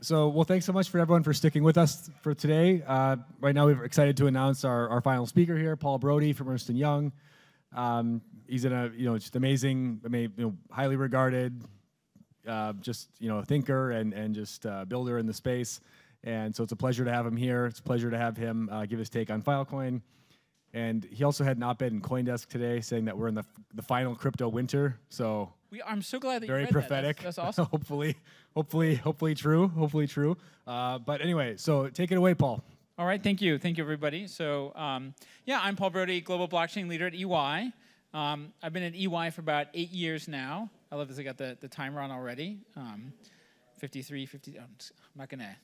So, well, thanks so much for everyone for sticking with us for today. Uh, right now, we're excited to announce our, our final speaker here, Paul Brody from Ernst & Young. Um, he's in a, you know, just amazing, you know, highly regarded, uh, just, you know, a thinker and, and just uh, builder in the space. And so it's a pleasure to have him here. It's a pleasure to have him uh, give his take on Filecoin. And he also had an op-ed in CoinDesk today saying that we're in the, the final crypto winter. So we, I'm so glad that very you prophetic. That. That's, that's, awesome. hopefully, hopefully, hopefully true. Hopefully true. Uh, but anyway, so take it away, Paul. All right, thank you, thank you, everybody. So um, yeah, I'm Paul Brody, global blockchain leader at EY. Um, I've been at EY for about eight years now. I love this. I got the, the timer on already. Um, 53, 50. I'm, just, I'm not gonna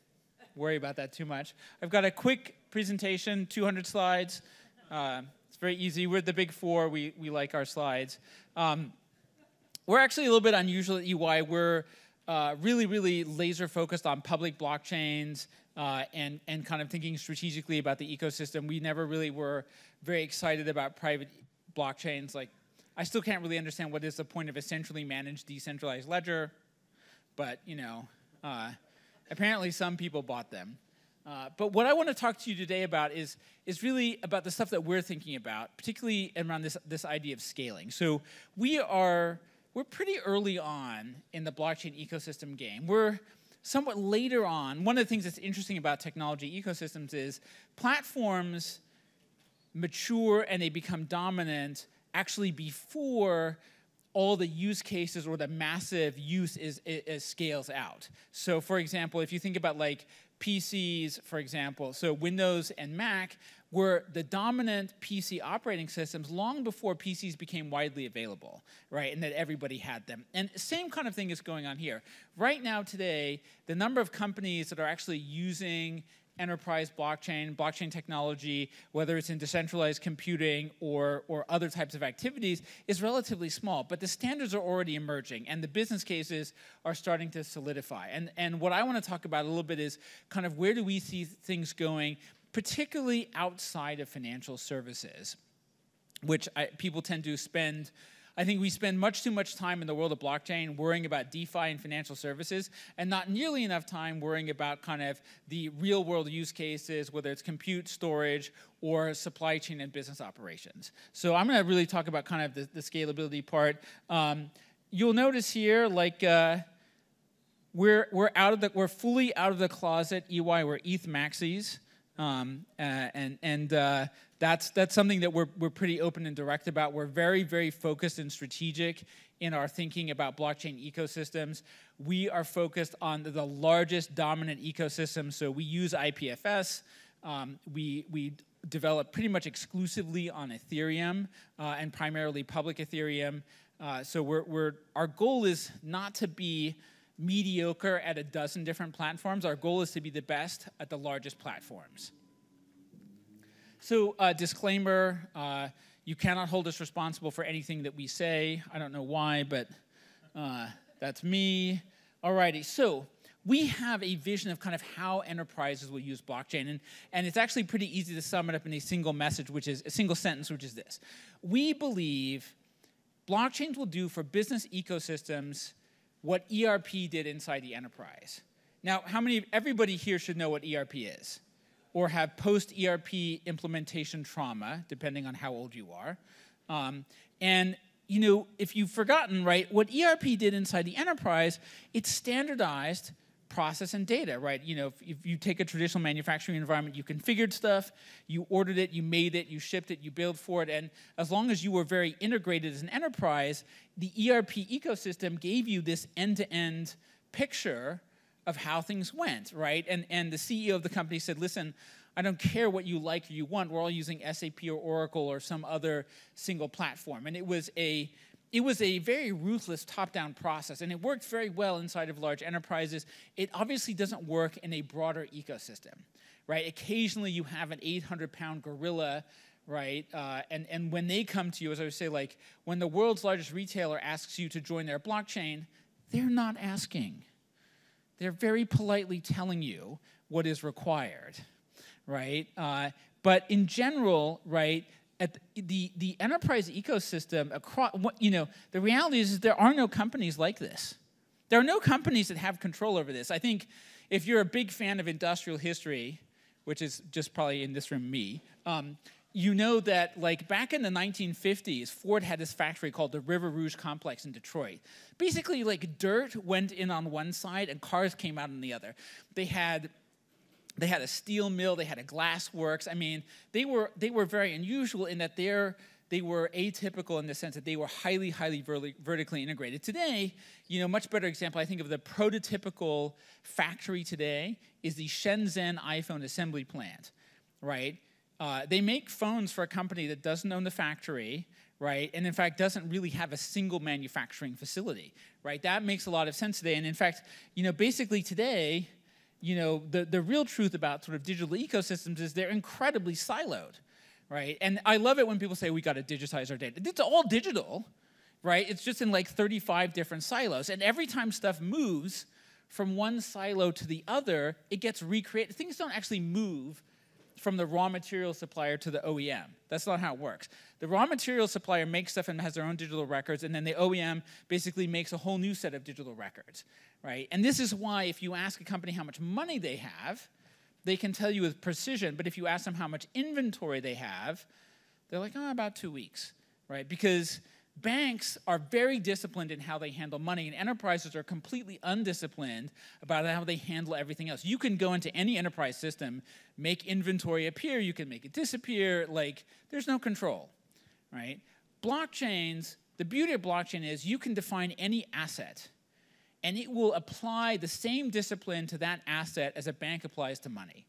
worry about that too much. I've got a quick presentation, 200 slides. Uh, it's very easy. We're the big four. We we like our slides. Um, we're actually a little bit unusual at EY. We're uh, really, really laser focused on public blockchains uh, and, and kind of thinking strategically about the ecosystem. We never really were very excited about private blockchains. Like, I still can't really understand what is the point of a centrally managed decentralized ledger, but you know, uh, apparently some people bought them. Uh, but what I want to talk to you today about is, is really about the stuff that we're thinking about, particularly around this, this idea of scaling. So we are we're pretty early on in the blockchain ecosystem game. We're somewhat later on. One of the things that's interesting about technology ecosystems is platforms mature and they become dominant actually before all the use cases or the massive use is, is, scales out. So for example, if you think about like PCs, for example, so Windows and Mac, were the dominant PC operating systems long before PCs became widely available, right? And that everybody had them. And same kind of thing is going on here. Right now, today, the number of companies that are actually using enterprise blockchain, blockchain technology, whether it's in decentralized computing or, or other types of activities, is relatively small. But the standards are already emerging and the business cases are starting to solidify. And, and what I want to talk about a little bit is kind of where do we see things going particularly outside of financial services, which I, people tend to spend. I think we spend much too much time in the world of blockchain worrying about DeFi and financial services, and not nearly enough time worrying about kind of the real world use cases, whether it's compute, storage, or supply chain and business operations. So I'm going to really talk about kind of the, the scalability part. Um, you'll notice here, like. Uh, we're, we're out of the we're fully out of the closet EY we're ETH maxis um, uh, and and uh, that's that's something that we're we're pretty open and direct about. We're very very focused and strategic in our thinking about blockchain ecosystems. We are focused on the largest dominant ecosystem. So we use IPFS. Um, we we develop pretty much exclusively on Ethereum uh, and primarily public Ethereum. Uh, so we're, we're our goal is not to be mediocre at a dozen different platforms. Our goal is to be the best at the largest platforms. So, uh, disclaimer uh, you cannot hold us responsible for anything that we say. I don't know why, but uh, that's me. Alrighty, so we have a vision of kind of how enterprises will use blockchain. And, and it's actually pretty easy to sum it up in a single message, which is a single sentence, which is this We believe blockchains will do for business ecosystems what ERP did inside the enterprise. Now, how many, everybody here should know what ERP is, or have post ERP implementation trauma, depending on how old you are. Um, and you know, if you've forgotten, right, what ERP did inside the enterprise, it standardized process and data, right? You know, if, if, you take a traditional manufacturing environment, you configured stuff, you ordered it, you made it, you shipped it, you billed for it, and as long as you were very integrated as an enterprise, the ERP ecosystem gave you this end-to-end picture of how things went, right? And and the CEO of the company said, "Listen, I don't care what you like or you want. We're all using SAP or Oracle or some other single platform." And it was a it was a very ruthless top down process, and it worked very well inside of large enterprises. It obviously doesn't work in a broader ecosystem, right? Occasionally you have an 800 pound gorilla, right? Uh, and, and when they come to you, as I would say, like when the world's largest retailer asks you to join their blockchain, they're not asking. They're very politely telling you what is required, right? Uh, but in general, right, at the, the enterprise ecosystem across you know the reality is, is there are no companies like this there are no companies that have control over this i think if you're a big fan of industrial history, which is just probably in this room me, um, you know that like back in the 1950s, Ford had this factory called the River Rouge Complex in Detroit. Basically, like dirt went in on one side and cars came out on the other. They had they had a steel mill, they had a glass works. I mean, they were they were very unusual in that they're they were atypical in the sense that they were highly, highly vertically integrated. Today, you know, much better example, I think of the prototypical factory today is the Shenzhen iPhone assembly plant, right? Uh, they make phones for a company that doesn't own the factory, right? And in fact, doesn't really have a single manufacturing facility, right? That makes a lot of sense today. And in fact, you know, basically today, you know, the, the real truth about sort of digital ecosystems is they're incredibly siloed, right? And I love it when people say we got to digitize our data. It's all digital, right? It's just in like 35 different silos. And every time stuff moves from one silo to the other, it gets recreated. Things don't actually move from the raw material supplier to the OEM. That's not how it works. The raw material supplier makes stuff and has their own digital records, and then the OEM basically makes a whole new set of digital records, right? And this is why if you ask a company how much money they have, they can tell you with precision, but if you ask them how much inventory they have, they're like, oh, about two weeks, right? Because banks are very disciplined in how they handle money, and enterprises are completely undisciplined about how they handle everything else. You can go into any enterprise system, make inventory appear, you can make it disappear, like, there's no control, right? Blockchains, the beauty of blockchain is you can define any asset, and it will apply the same discipline to that asset as a bank applies to money,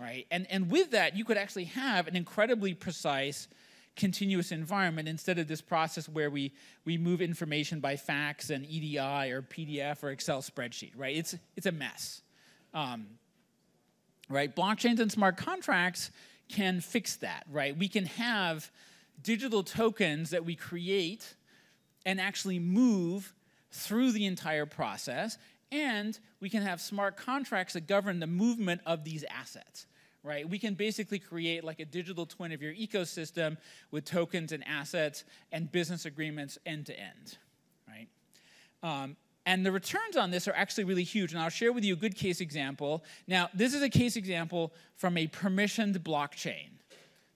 right? And, and with that, you could actually have an incredibly precise continuous environment instead of this process where we, we move information by fax and EDI or PDF or Excel spreadsheet, right? It's, it's a mess. Um, right? Blockchains and smart contracts can fix that, right? We can have digital tokens that we create and actually move through the entire process, and we can have smart contracts that govern the movement of these assets right? We can basically create like a digital twin of your ecosystem with tokens and assets and business agreements end to end, right? Um, and the returns on this are actually really huge. And I'll share with you a good case example. Now, this is a case example from a permissioned blockchain.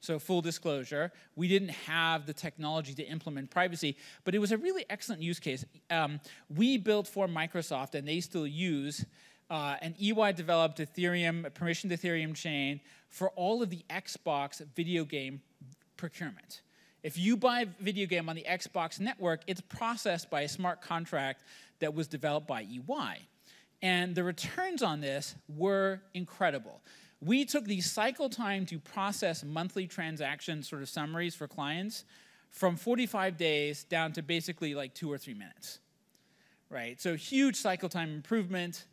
So, full disclosure, we didn't have the technology to implement privacy, but it was a really excellent use case. Um, we built for Microsoft, and they still use uh, and EY developed Ethereum, a permissioned Ethereum chain for all of the Xbox video game procurement. If you buy a video game on the Xbox network, it's processed by a smart contract that was developed by EY. And the returns on this were incredible. We took the cycle time to process monthly transaction sort of summaries for clients from 45 days down to basically like two or three minutes. Right? So huge cycle time improvement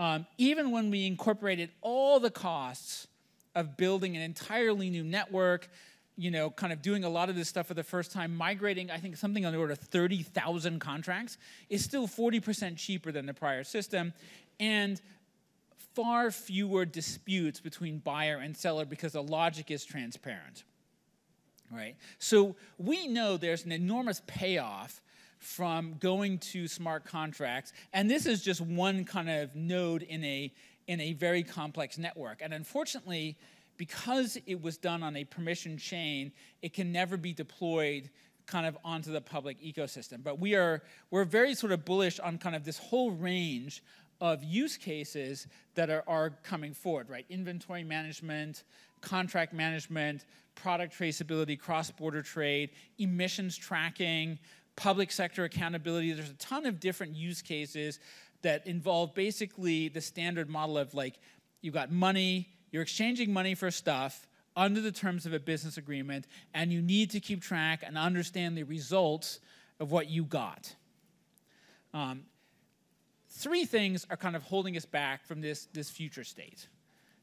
um, even when we incorporated all the costs of building an entirely new network, you know, kind of doing a lot of this stuff for the first time, migrating, I think something on the order of 30,000 contracts is still 40% cheaper than the prior system. And far fewer disputes between buyer and seller because the logic is transparent. Right? So we know there's an enormous payoff from going to smart contracts. And this is just one kind of node in a, in a very complex network. And unfortunately, because it was done on a permission chain, it can never be deployed kind of onto the public ecosystem. But we are we're very sort of bullish on kind of this whole range of use cases that are, are coming forward, right? Inventory management, contract management, product traceability, cross-border trade, emissions tracking, public sector accountability. There's a ton of different use cases that involve basically the standard model of like you've got money, you're exchanging money for stuff under the terms of a business agreement, and you need to keep track and understand the results of what you got. Um, three things are kind of holding us back from this, this future state.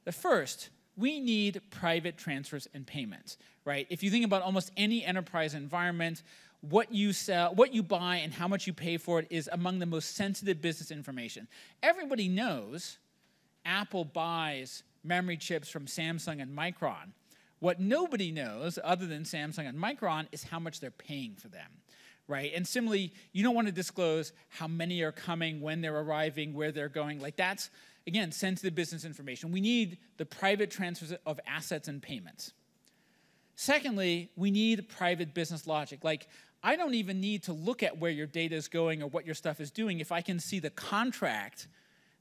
The first, we need private transfers and payments, right? If you think about almost any enterprise environment, what you sell, what you buy, and how much you pay for it is among the most sensitive business information. Everybody knows Apple buys memory chips from Samsung and Micron. What nobody knows, other than Samsung and Micron, is how much they're paying for them, right? And similarly, you don't want to disclose how many are coming, when they're arriving, where they're going. Like that's again, sensitive business information. We need the private transfers of assets and payments. Secondly, we need private business logic. Like, I don't even need to look at where your data is going or what your stuff is doing if I can see the contract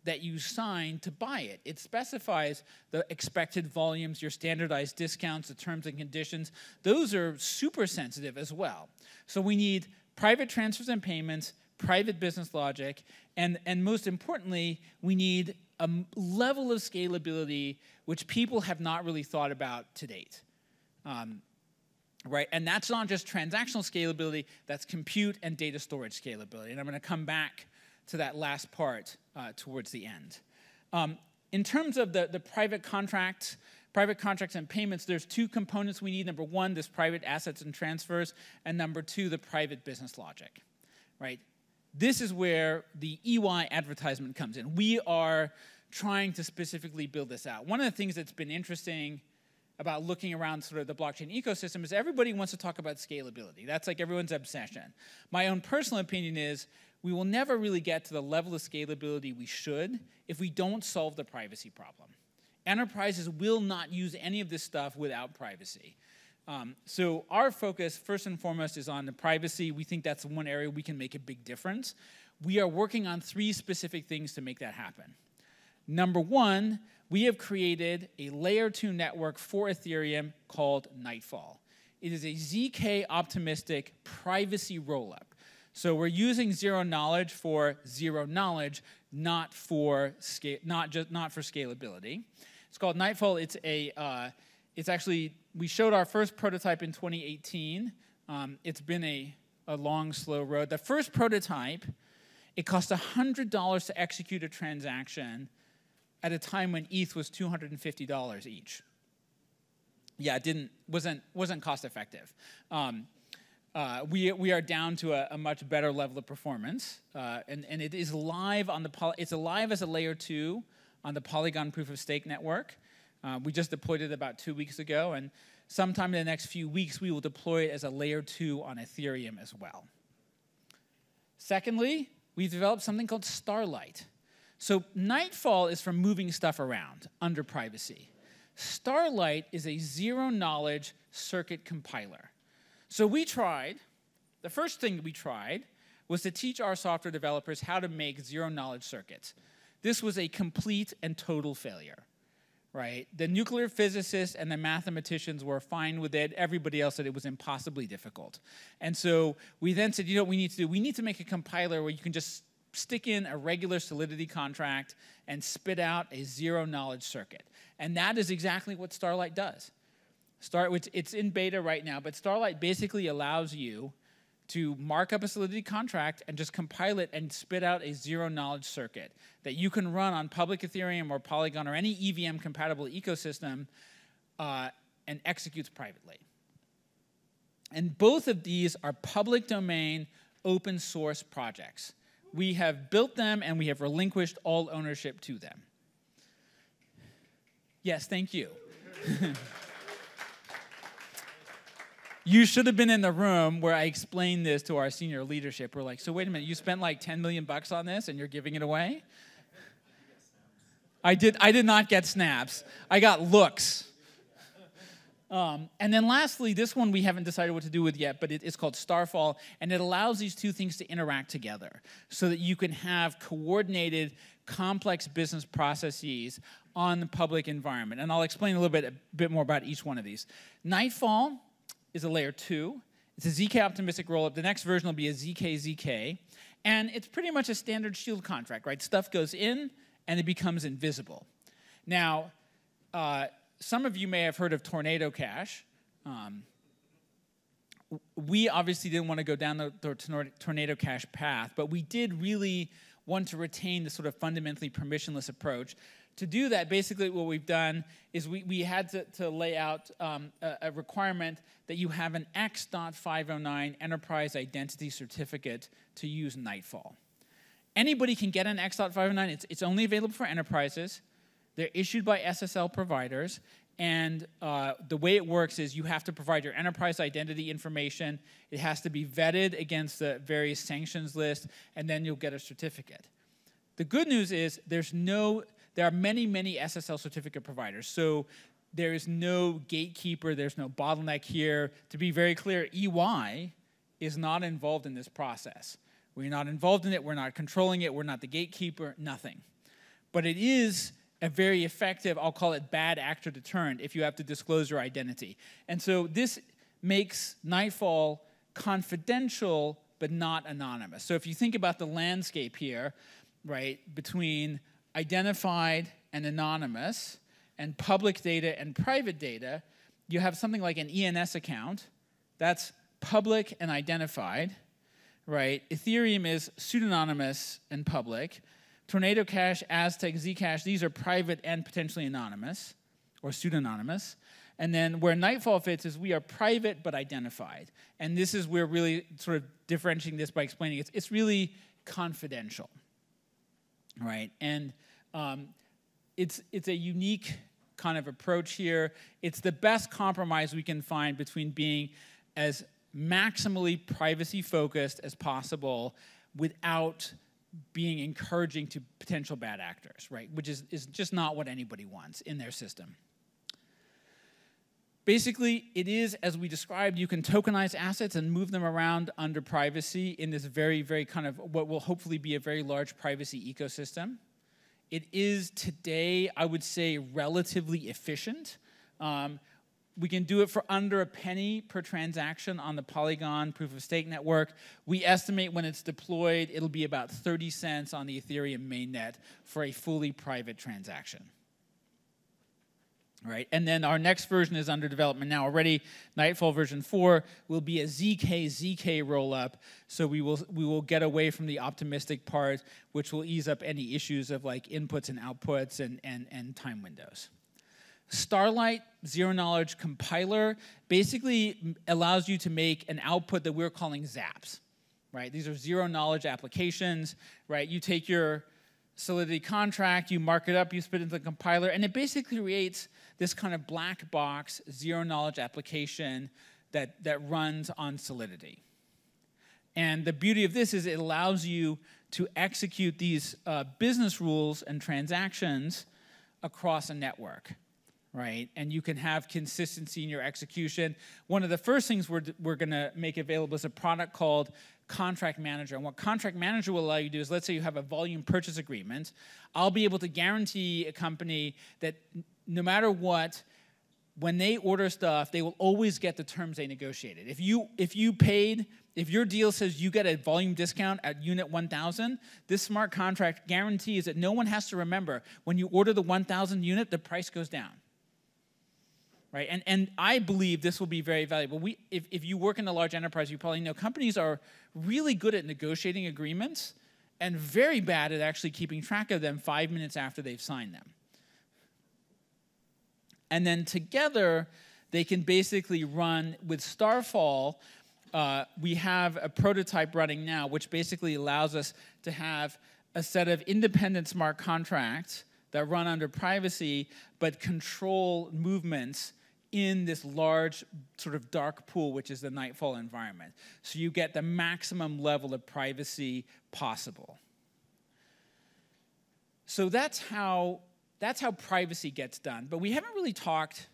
that you sign to buy it. It specifies the expected volumes, your standardized discounts, the terms and conditions. Those are super sensitive as well. So we need private transfers and payments, private business logic, and, and most importantly, we need a level of scalability which people have not really thought about to date. Um, right? And that's not just transactional scalability, that's compute and data storage scalability. And I'm going to come back to that last part uh, towards the end. Um, in terms of the, the private contracts, private contracts and payments, there's two components we need. Number one, this private assets and transfers, and number two, the private business logic, right? This is where the EY advertisement comes in. We are trying to specifically build this out. One of the things that's been interesting about looking around sort of the blockchain ecosystem is everybody wants to talk about scalability. That's like everyone's obsession. My own personal opinion is we will never really get to the level of scalability we should if we don't solve the privacy problem. Enterprises will not use any of this stuff without privacy. Um, so our focus, first and foremost, is on the privacy. We think that's one area we can make a big difference. We are working on three specific things to make that happen. Number one, we have created a layer two network for Ethereum called Nightfall. It is a ZK optimistic privacy rollup. So we're using zero knowledge for zero knowledge, not for scale, not just not for scalability. It's called Nightfall. It's a uh, it's actually we showed our first prototype in 2018. Um, it's been a, a long, slow road. The first prototype, it cost $100 to execute a transaction at a time when ETH was $250 each. Yeah, it didn't wasn't wasn't cost effective. Um, uh, we, we are down to a, a, much better level of performance, uh, and, and it is live on the it's alive as a layer two on the Polygon proof of stake network. Uh, we just deployed it about two weeks ago, and sometime in the next few weeks we will deploy it as a layer two on Ethereum as well. Secondly, we've developed something called Starlight. So Nightfall is for moving stuff around under privacy. Starlight is a zero knowledge circuit compiler. So we tried, the first thing we tried was to teach our software developers how to make zero knowledge circuits. This was a complete and total failure, right? The nuclear physicists and the mathematicians were fine with it. Everybody else said it was impossibly difficult. And so we then said, you know what we need to do? We need to make a compiler where you can just stick in a regular solidity contract and spit out a zero knowledge circuit. And that is exactly what Starlight does. Start, which it's in beta right now, but Starlight basically allows you to mark up a Solidity contract and just compile it and spit out a zero knowledge circuit that you can run on public Ethereum or Polygon or any EVM compatible ecosystem uh, and executes privately. And both of these are public domain open source projects. We have built them and we have relinquished all ownership to them. Yes, thank you. you should have been in the room where I explained this to our senior leadership. We're like, so wait a minute, you spent like 10 million bucks on this and you're giving it away? I did, I did not get snaps. I got looks. Um, and then lastly, this one we haven't decided what to do with yet, but it, it's called Starfall, and it allows these two things to interact together so that you can have coordinated, complex business processes on the public environment. And I'll explain a little bit, a bit more about each one of these. Nightfall is a layer two. It's a ZK optimistic rollup. The next version will be a ZK ZK. And it's pretty much a standard shield contract, right? Stuff goes in and it becomes invisible. Now, uh, some of you may have heard of Tornado Cash. Um, we obviously didn't want to go down the, the Tornado Cash path, but we did really want to retain the sort of fundamentally permissionless approach to do that, basically what we've done is we, we had to, to lay out um, a, a, requirement that you have an X.509 enterprise identity certificate to use Nightfall. Anybody can get an X.509. It's, it's only available for enterprises. They're issued by SSL providers. And uh, the way it works is you have to provide your enterprise identity information. It has to be vetted against the various sanctions list, and then you'll get a certificate. The good news is there's no there are many, many SSL certificate providers. So there is no gatekeeper, there's no bottleneck here. To be very clear, EY is not involved in this process. We're not involved in it, we're not controlling it, we're not the gatekeeper, nothing. But it is a very effective, I'll call it bad actor deterrent if you have to disclose your identity. And so this makes Nightfall confidential but not anonymous. So if you think about the landscape here, right, between identified and anonymous, and public data and private data, you have something like an ENS account that's public and identified, right? Ethereum is pseudonymous and public. Tornado Cash, Aztec, Zcash, these are private and potentially anonymous or pseudonymous. And then where Nightfall fits is we are private but identified. And this is where really sort of differentiating this by explaining it's, it's really confidential, right? And um, it's, it's a unique kind of approach here. It's the best compromise we can find between being as maximally privacy focused as possible without being encouraging to potential bad actors, right? Which is, is just not what anybody wants in their system. Basically, it is, as we described, you can tokenize assets and move them around under privacy in this very, very kind of what will hopefully be a very large privacy ecosystem. It is today, I would say, relatively efficient. Um, we can do it for under a penny per transaction on the Polygon proof of stake network. We estimate when it's deployed, it'll be about 30 cents on the Ethereum mainnet for a fully private transaction. Right, and then our next version is under development now already. Nightfall version four will be a zk zk rollup, so we will we will get away from the optimistic part, which will ease up any issues of like inputs and outputs and and and time windows. Starlight zero knowledge compiler basically allows you to make an output that we're calling zaps. Right, these are zero knowledge applications. Right, you take your Solidity contract, you mark it up, you spit it into the compiler, and it basically creates this kind of black box zero knowledge application that, that runs on Solidity. And the beauty of this is it allows you to execute these uh, business rules and transactions across a network, right? And you can have consistency in your execution. One of the first things we're, we're going to make available is a product called contract manager. And what contract manager will allow you to do is let's say you have a volume purchase agreement. I'll be able to guarantee a company that no matter what, when they order stuff, they will always get the terms they negotiated. If you if you paid, if your deal says you get a volume discount at unit 1000, this smart contract guarantees that no one has to remember when you order the 1000 unit, the price goes down right? And, and I believe this will be very valuable. We, if, if you work in a large enterprise, you probably know companies are really good at negotiating agreements and very bad at actually keeping track of them five minutes after they've signed them. And then together, they can basically run with Starfall. Uh, we have a prototype running now, which basically allows us to have a set of independent smart contracts that run under privacy but control movements in this large sort of dark pool, which is the Nightfall environment. So you get the maximum level of privacy possible. So that's how, that's how privacy gets done. But we haven't really talked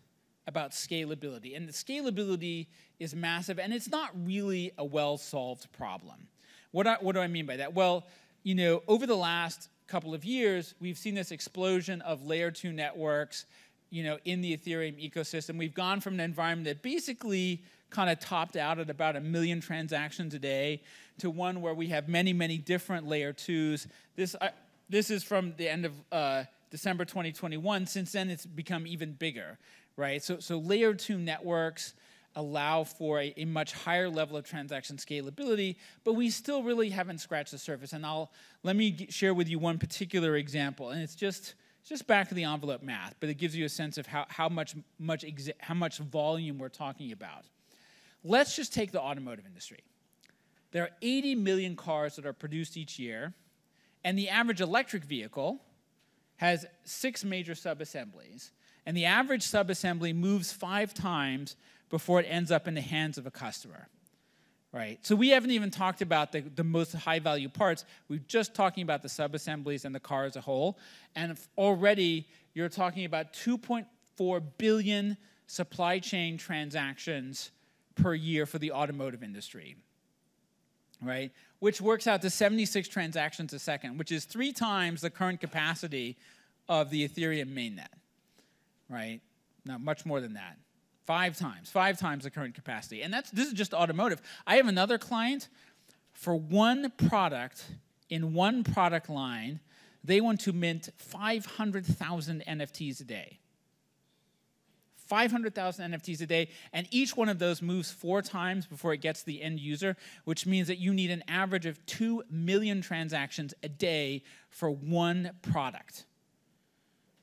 about scalability. And the scalability is massive, and it's not really a well solved problem. What, I, what do I mean by that? Well, you know, over the last couple of years, we've seen this explosion of layer two networks you know, in the Ethereum ecosystem. We've gone from an environment that basically kind of topped out at about a million transactions a day to one where we have many, many different layer twos. This, uh, this is from the end of uh, December 2021. Since then, it's become even bigger, right? So, so layer two networks allow for a, a, much higher level of transaction scalability, but we still really haven't scratched the surface. And I'll let me share with you one particular example, and it's just it's just back of the envelope math, but it gives you a sense of how, how, much, much how much volume we're talking about. Let's just take the automotive industry. There are 80 million cars that are produced each year, and the average electric vehicle has six major subassemblies. And the average subassembly moves five times before it ends up in the hands of a customer. right? So we haven't even talked about the, the most high value parts. We're just talking about the subassemblies and the car as a whole. And already you're talking about 2.4 billion supply chain transactions per year for the automotive industry, right? Which works out to 76 transactions a second, which is three times the current capacity of the Ethereum mainnet, right? Now, much more than that. Five times, five times the current capacity. And that's this is just automotive. I have another client for one product in one product line, they want to mint 500,000 NFTs a day. 500,000 NFTs a day, and each one of those moves four times before it gets to the end user, which means that you need an average of 2 million transactions a day for one product.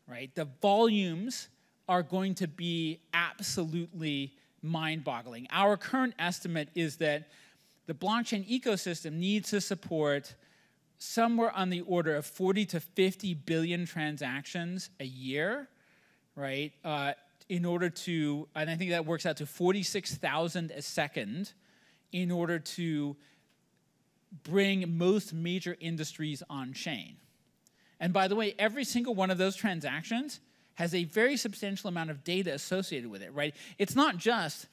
Right? The volumes are going to be absolutely mind boggling. Our current estimate is that the blockchain ecosystem needs to support somewhere on the order of 40 to 50 billion transactions a year, right? Uh, in order to, and I think that works out to 46,000 a second, in order to bring most major industries on chain. And by the way, every single one of those transactions has a very substantial amount of data associated with it, right? It's not just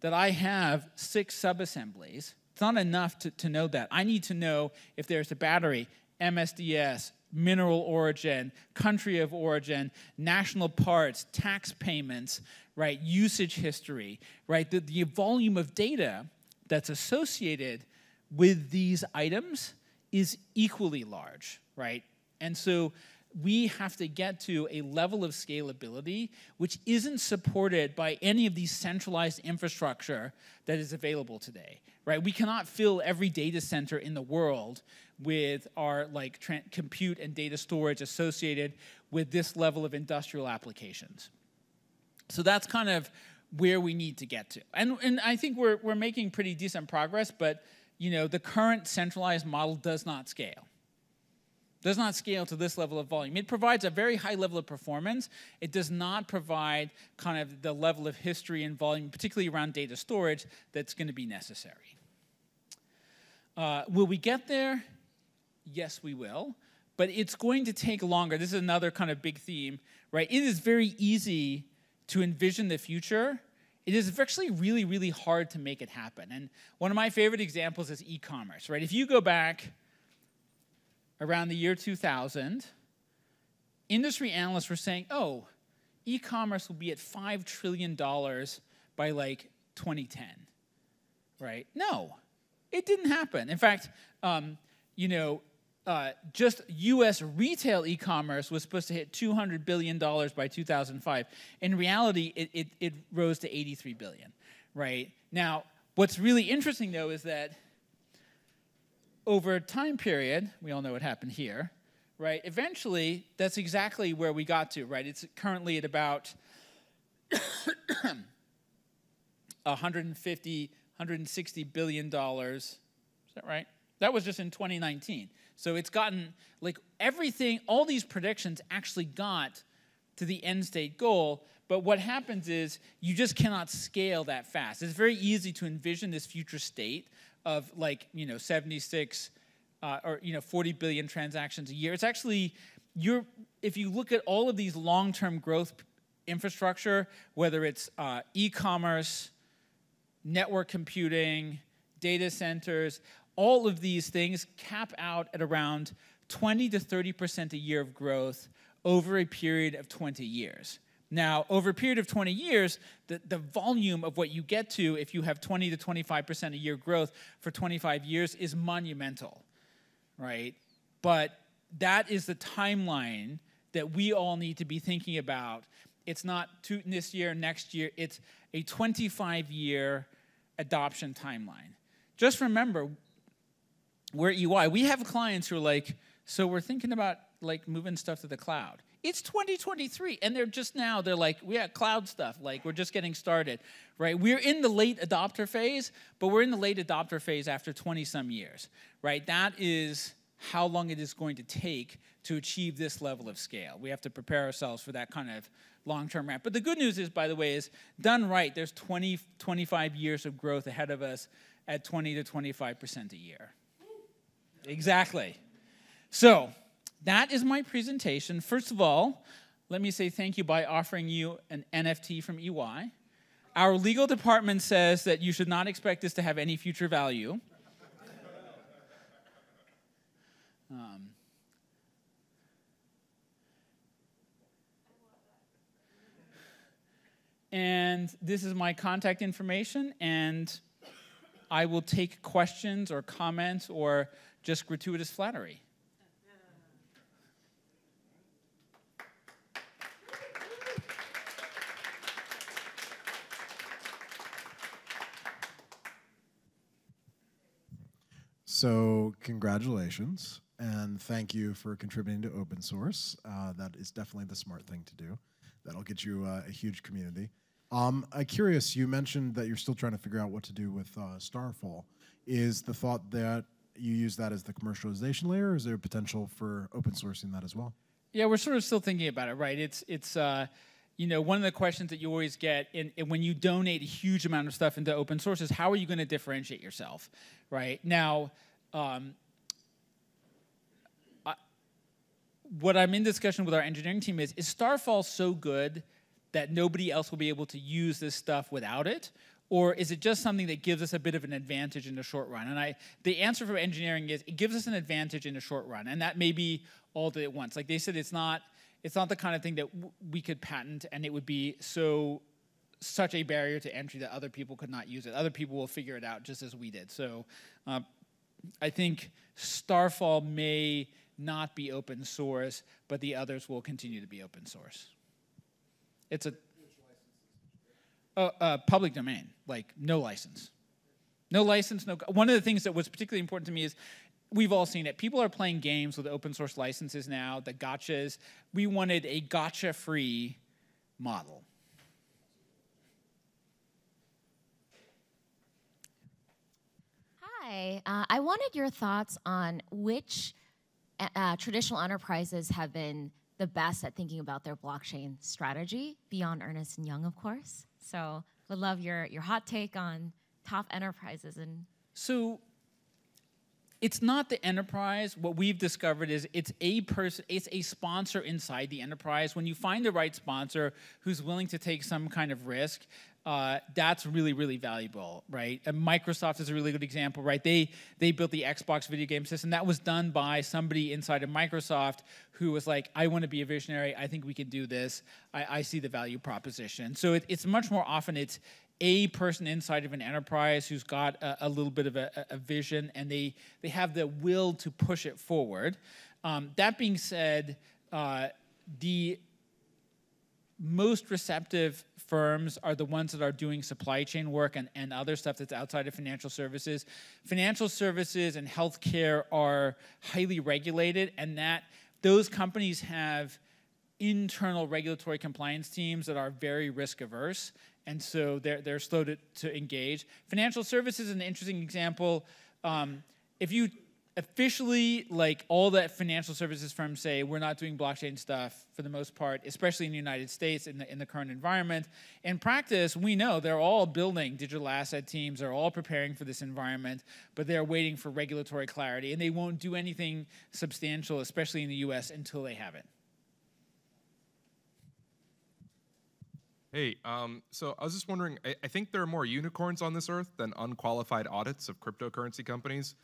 that I have six subassemblies. It's not enough to, to know that. I need to know if there's a battery, MSDS, mineral origin, country of origin, national parts, tax payments, right, usage history, right? The, the volume of data that's associated with these items is equally large, right? And so we have to get to a level of scalability which isn't supported by any of these centralized infrastructure that is available today right? We cannot fill every data center in the world with our like compute and data storage associated with this level of industrial applications. So that's kind of where we need to get to. And, and i think we're, we're making pretty decent progress but you know the current centralized model does not scale does not scale to this level of volume. It provides a very high level of performance. It does not provide kind of the level of history and volume, particularly around data storage, that's going to be necessary. Uh, will we get there? Yes, we will. But it's going to take longer. This is another kind of big theme, right? It is very easy to envision the future. It is actually really, really hard to make it happen. And one of my favorite examples is e commerce, right? If you go back, around the year 2000, industry analysts were saying, oh, e commerce will be at $5 trillion by like 2010, right? No, it didn't happen. In fact, um, you know, uh, just US retail e commerce was supposed to hit $200 billion by 2005. In reality, it, it, it rose to 83 billion, right? Now, what's really interesting though is that over a time period, we all know what happened here, right? Eventually, that's exactly where we got to, right? It's currently at about 150, 160 billion dollars. Is that right? That was just in 2019. So it's gotten like everything, all these predictions actually got to the end state goal. But what happens is you just cannot scale that fast. It's very easy to envision this future state of like you know 76 uh, or you know 40 billion transactions a year. It's actually you're if you look at all of these long-term growth infrastructure, whether it's uh, e-commerce, network computing, data centers, all of these things cap out at around 20 to 30 percent a year of growth over a period of 20 years. Now, over a period of 20 years, the, the volume of what you get to if you have 20 to 25% a year growth for 25 years is monumental, right? But that is the timeline that we all need to be thinking about. It's not two, this year, next year, it's a 25 year adoption timeline. Just remember, we're EY. We have clients who are like, so we're thinking about like moving stuff to the cloud. It's 2023, and they're just now, they're like, we have cloud stuff, like we're just getting started, right? We're in the late adopter phase, but we're in the late adopter phase after 20 some years, right? That is how long it is going to take to achieve this level of scale. We have to prepare ourselves for that kind of long-term ramp. But the good news is, by the way, is done right, there's 20, 25 years of growth ahead of us at 20 to 25% a year. Exactly. So, that is my presentation. First of all, let me say thank you by offering you an NFT from EY. Our legal department says that you should not expect this to have any future value. Um, and this is my contact information, and I will take questions or comments or just gratuitous flattery. So, congratulations, and thank you for contributing to open source. Uh, that is definitely the smart thing to do. That'll get you uh, a huge community. Um, I'm curious, you mentioned that you're still trying to figure out what to do with uh, Starfall. Is the thought that you use that as the commercialization layer, or is there potential for open sourcing that as well? Yeah, we're sort of still thinking about it, right? It's, it's uh, you know, one of the questions that you always get in, in when you donate a huge amount of stuff into open source is how are you going to differentiate yourself, right? Now, um, I, what I'm in discussion with our engineering team is, is Starfall so good that nobody else will be able to use this stuff without it? Or is it just something that gives us a bit of an advantage in the short run? And I, the answer from engineering is it gives us an advantage in the short run, and that may be all at once. Like they said, it's not it's not the kind of thing that we could patent and it would be so such a barrier to entry that other people could not use it. Other people will figure it out just as we did. So uh, I think Starfall may not be open source, but the others will continue to be open source. It's a uh, uh, public domain, like no license. No license, no. One of the things that was particularly important to me is we've all seen it. People are playing games with open source licenses now, the gotchas. We wanted a gotcha free model. Hi, uh, I wanted your thoughts on which uh, uh, traditional enterprises have been the best at thinking about their blockchain strategy beyond Ernst and Young, of course. So, would love your your hot take on top enterprises and. So, it's not the enterprise. What we've discovered is it's a person, it's a sponsor inside the enterprise. When you find the right sponsor who's willing to take some kind of risk, uh, that's really really valuable right? And microsoft is a really good example right? They they built the xbox video game system that was done by somebody inside of microsoft who was like i want to be a visionary. I think we can do this. I, I see the value proposition. So it, it's much more often it's a person inside of an enterprise who's got a, a little bit of a, a, vision and they, they have the will to push it forward. Um, that being said, uh, the most receptive firms are the ones that are doing supply chain work and, and other stuff that's outside of financial services. Financial services and healthcare are highly regulated, and that those companies have internal regulatory compliance teams that are very risk averse and so they're, they're slow to, to engage. Financial services is an interesting example. Um, if you officially, like all that financial services firms say, we're not doing blockchain stuff for the most part, especially in the United States in the, in the current environment. In practice, we know they're all building digital asset teams, they're all preparing for this environment, but they're waiting for regulatory clarity, and they won't do anything substantial, especially in the US, until they have it. Hey, um, so I was just wondering, I, I, think there are more unicorns on this earth than unqualified audits of cryptocurrency companies.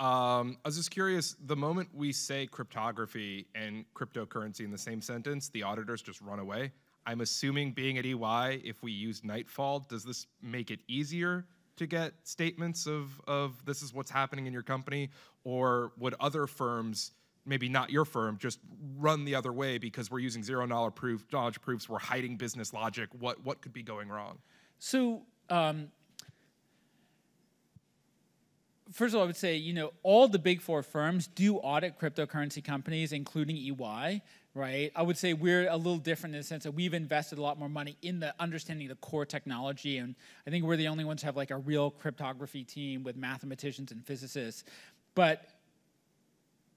Um, I was just curious, the moment we say cryptography and cryptocurrency in the same sentence, the auditors just run away. I'm assuming being at EY, if we use Nightfall, does this make it easier to get statements of, of this is what's happening in your company? Or would other firms maybe not your firm, just run the other way because we're using zero knowledge proof, knowledge proofs, we're hiding business logic. What what could be going wrong? So. Um, first of all, I would say, you know, all the big four firms do audit cryptocurrency companies, including EY, right? I would say we're a little different in the sense that we've invested a lot more money in the understanding the core technology, and I think we're the only ones who have like a real cryptography team with mathematicians and physicists. But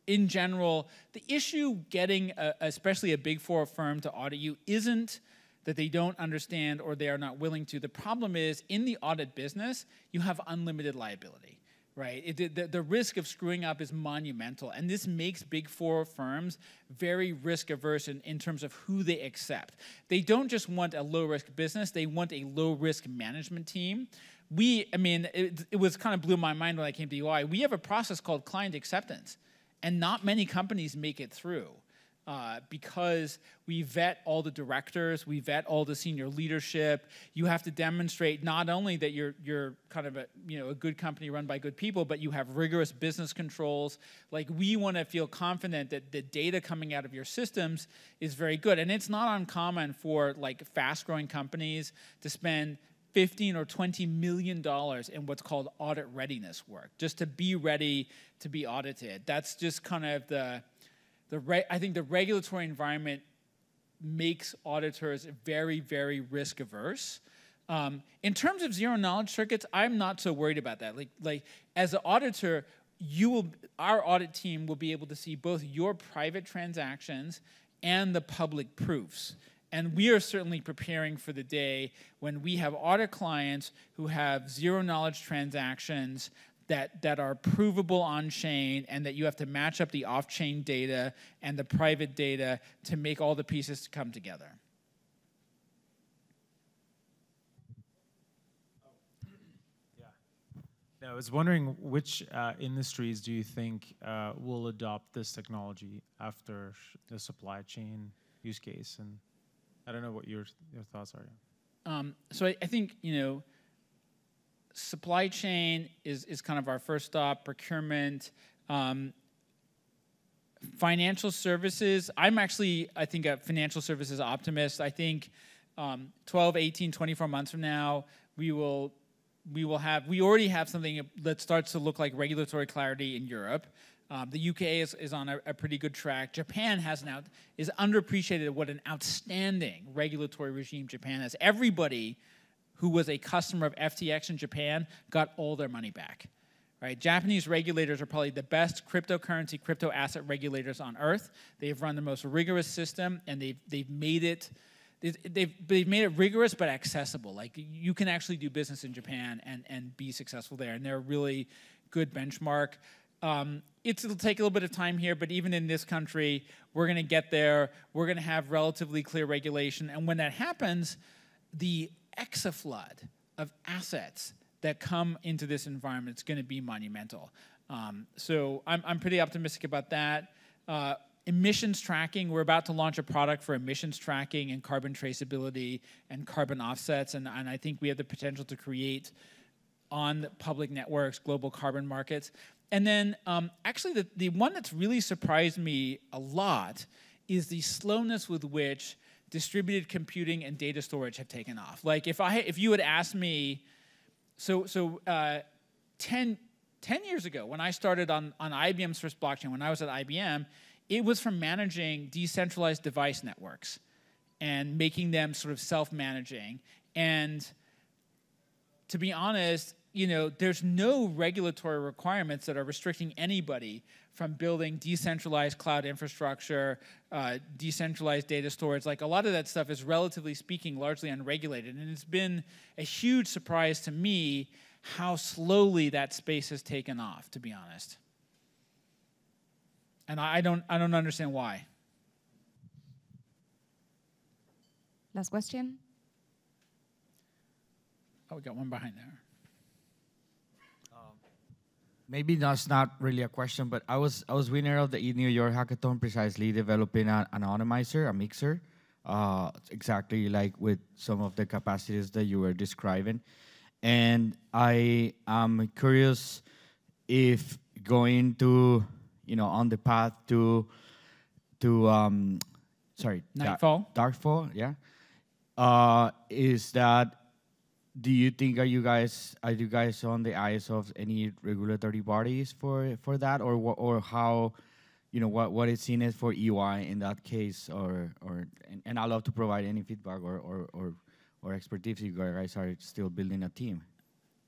in general, the issue getting a, especially a big four firm to audit you isn't that they don't understand or they are not willing to. The problem is in the audit business, you have unlimited liability, right? It, the, the risk of screwing up is monumental. And this makes big four firms very risk averse in, in terms of who they accept. They don't just want a low risk business, they want a low risk management team. We, I mean, it, it was kind of blew my mind when I came to EY. We have a process called client acceptance, and not many companies make it through uh, because we vet all the directors, we vet all the senior leadership. You have to demonstrate not only that you're you're kind of a you know a good company run by good people, but you have rigorous business controls. Like we want to feel confident that the data coming out of your systems is very good, and it's not uncommon for like fast growing companies to spend 15 or 20 million dollars in what's called audit readiness work just to be ready to be audited that's just kind of the the re- I think the regulatory environment makes auditors very, very risk averse. Um, in terms of zero knowledge circuits, I'm not so worried about that. Like, like as an auditor, you will, our audit team will be able to see both your private transactions and the public proofs. And we are certainly preparing for the day when we have audit clients who have zero knowledge transactions that, that are provable on chain and that you have to match up the off chain data and the private data to make all the pieces come together. Yeah. I was wondering which uh, industries do you think uh, will adopt this technology after the supply chain use case? And I don't know what your your thoughts are. Um, so I, I, think you know supply chain is, is kind of our first stop, procurement. Um, financial services, I'm actually, I think, a financial services optimist. I think um, 12, 18, 24 months from now, we will we will have we already have something that starts to look like regulatory clarity in Europe. Um, the UK is, is on a, a, pretty good track. Japan has now is underappreciated what an outstanding regulatory regime Japan has. Everybody who was a customer of FTX in Japan got all their money back. Right? Japanese regulators are probably the best cryptocurrency, crypto asset regulators on earth. They've run the most rigorous system, and they've they've made it. They've, they've made it rigorous but accessible. Like you can actually do business in Japan and, and be successful there, and they're a really good benchmark. Um, it'll take a little bit of time here, but even in this country, we're going to get there. We're going to have relatively clear regulation, and when that happens, the exaflood of assets that come into this environment is going to be monumental. Um, so I'm, I'm pretty optimistic about that. Uh, emissions tracking, we're about to launch a product for emissions tracking and carbon traceability and carbon offsets, and, and I think we have the potential to create on public networks global carbon markets. And then um, actually the, the one that's really surprised me a lot is the slowness with which distributed computing and data storage have taken off. Like if I if you had asked me, so so uh, 10, 10 years ago when I started on on IBM's first blockchain, when I was at IBM, it was from managing decentralized device networks and making them sort of self-managing. And to be honest, you know, there's no regulatory requirements that are restricting anybody from building decentralized cloud infrastructure, uh, decentralized data storage. Like a lot of that stuff is relatively speaking largely unregulated. And it's been a huge surprise to me how slowly that space has taken off, to be honest. And I don't, I don't understand why. Last question. Oh, we got one behind there maybe that's not really a question, but I was I was winner of the New York Hackathon precisely developing an anonymizer, a mixer, uh, exactly like with some of the capacities that you were describing. And I am curious if going to, you know, on the path to, to um, sorry, Nightfall. Darkfall, yeah. Uh, is that do you think are you guys are you guys on the eyes of any regulatory bodies for for that or or how you know what what is seen as for EY in that case or or and, and I love to provide any feedback or or or, or expertise you guys are still building a team.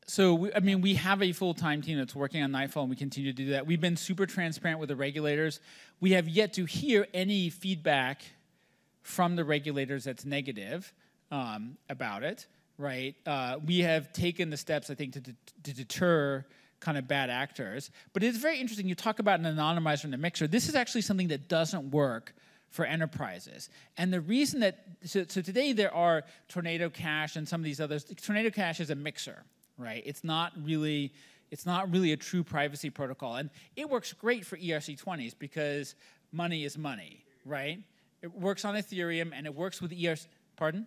So we, I mean, we have a full-time team that's working on Nightfall, and we continue to do that. We've been super transparent with the regulators. We have yet to hear any feedback from the regulators that's negative um, about it, right? Uh, we have taken the steps, I think, to, de- to deter kind of bad actors. But it's very interesting. You talk about an anonymizer and a mixer. This is actually something that doesn't work for enterprises. And the reason that, so, so today there are Tornado Cash and some of these others. Tornado Cash is a mixer, right? It's not really, it's not really a true privacy protocol. And it works great for ERC20s because money is money, right? It works on Ethereum and it works with ERC, pardon?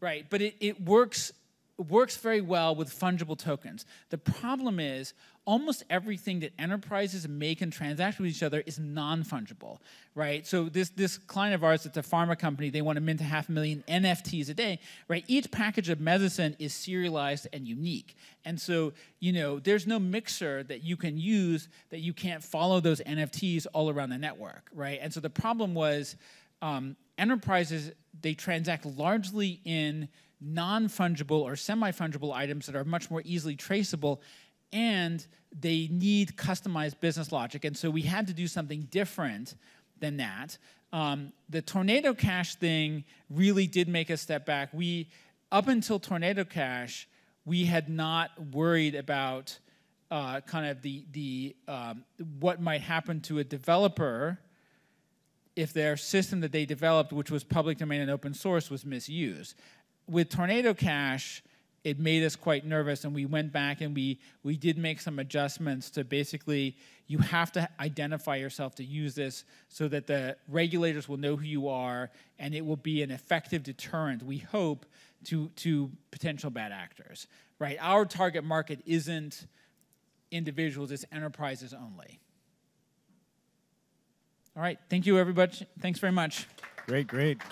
Right, but it, it works works very well with fungible tokens. The problem is almost everything that enterprises make and transact with each other is non-fungible, right? So this this client of ours, it's a pharma company, they want to mint a half million NFTs a day, right? Each package of medicine is serialized and unique. And so, you know, there's no mixer that you can use that you can't follow those NFTs all around the network, right? And so the problem was um, enterprises, they transact largely in non-fungible or semi-fungible items that are much more easily traceable and they need customized business logic. And so we had to do something different than that. Um, the tornado cash thing really did make a step back. We up until tornado cash we had not worried about uh, kind of the, the um, what might happen to a developer if their system that they developed, which was public domain and open source, was misused with Tornado Cash, it made us quite nervous, and we went back and we we did make some adjustments to basically you have to identify yourself to use this so that the regulators will know who you are, and it will be an effective deterrent. We hope to to potential bad actors. Right? Our target market isn't individuals; it's enterprises only. All right. Thank you, everybody. Thanks very much. Great, great.